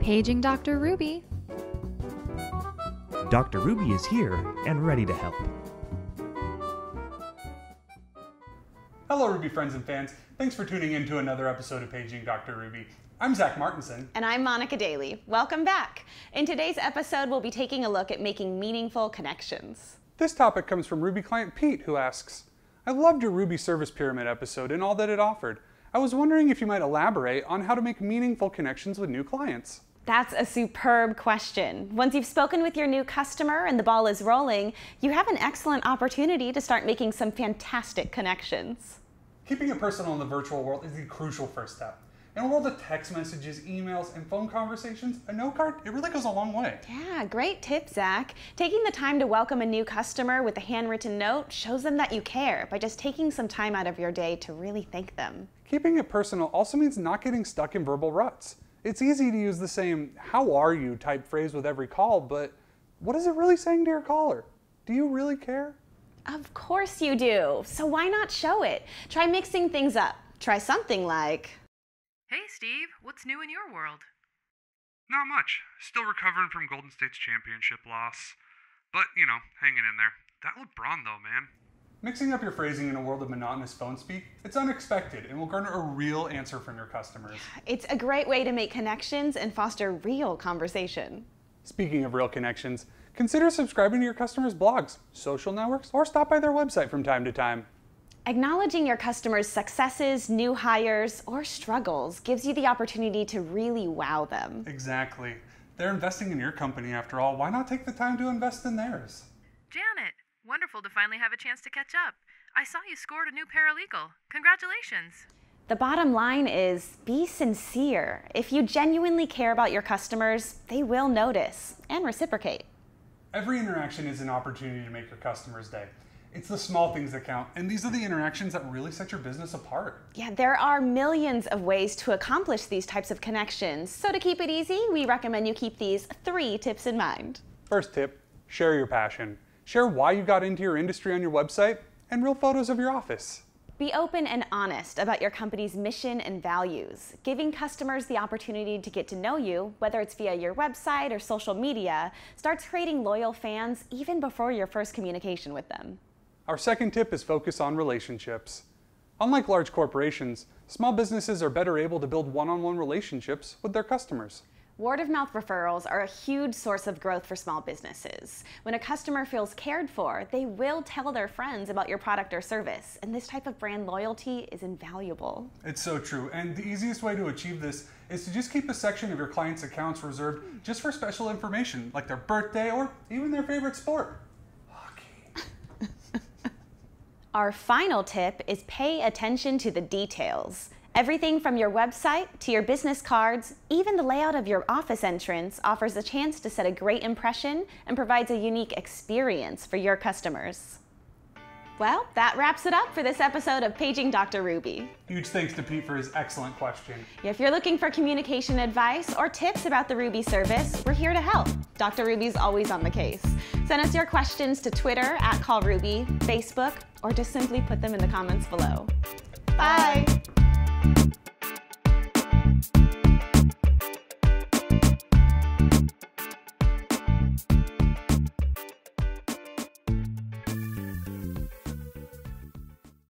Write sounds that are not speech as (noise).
Paging Dr. Ruby. Dr. Ruby is here and ready to help. Hello, Ruby friends and fans. Thanks for tuning in to another episode of Paging Dr. Ruby. I'm Zach Martinson. And I'm Monica Daly. Welcome back. In today's episode, we'll be taking a look at making meaningful connections. This topic comes from Ruby client Pete, who asks I loved your Ruby Service Pyramid episode and all that it offered. I was wondering if you might elaborate on how to make meaningful connections with new clients. That's a superb question. Once you've spoken with your new customer and the ball is rolling, you have an excellent opportunity to start making some fantastic connections. Keeping it personal in the virtual world is the crucial first step. In a world of text messages, emails, and phone conversations, a note card, it really goes a long way. Yeah, great tip, Zach. Taking the time to welcome a new customer with a handwritten note shows them that you care by just taking some time out of your day to really thank them. Keeping it personal also means not getting stuck in verbal ruts. It's easy to use the same how are you type phrase with every call, but what is it really saying to your caller? Do you really care? Of course you do. So why not show it? Try mixing things up. Try something like, Hey, Steve, what's new in your world? Not much. Still recovering from Golden State's championship loss. But, you know, hanging in there. That LeBron, though, man. Mixing up your phrasing in a world of monotonous phone speak, it's unexpected and will garner a real answer from your customers. It's a great way to make connections and foster real conversation. Speaking of real connections, consider subscribing to your customers' blogs, social networks, or stop by their website from time to time. Acknowledging your customers' successes, new hires, or struggles gives you the opportunity to really wow them. Exactly. They're investing in your company after all. Why not take the time to invest in theirs? Janet, wonderful to finally have a chance to catch up. I saw you scored a new paralegal. Congratulations. The bottom line is be sincere. If you genuinely care about your customers, they will notice and reciprocate. Every interaction is an opportunity to make your customers' day. It's the small things that count, and these are the interactions that really set your business apart. Yeah, there are millions of ways to accomplish these types of connections. So, to keep it easy, we recommend you keep these three tips in mind. First tip share your passion. Share why you got into your industry on your website and real photos of your office. Be open and honest about your company's mission and values. Giving customers the opportunity to get to know you, whether it's via your website or social media, starts creating loyal fans even before your first communication with them. Our second tip is focus on relationships. Unlike large corporations, small businesses are better able to build one on one relationships with their customers. Word of mouth referrals are a huge source of growth for small businesses. When a customer feels cared for, they will tell their friends about your product or service, and this type of brand loyalty is invaluable. It's so true, and the easiest way to achieve this is to just keep a section of your client's accounts reserved just for special information, like their birthday or even their favorite sport. Hockey. (laughs) Our final tip is pay attention to the details. Everything from your website to your business cards, even the layout of your office entrance offers a chance to set a great impression and provides a unique experience for your customers. Well, that wraps it up for this episode of Paging Dr. Ruby. Huge thanks to Pete for his excellent question. If you're looking for communication advice or tips about the Ruby service, we're here to help. Dr. Ruby's always on the case. Send us your questions to Twitter at CallRuby, Facebook, or just simply put them in the comments below. Bye. Thank you.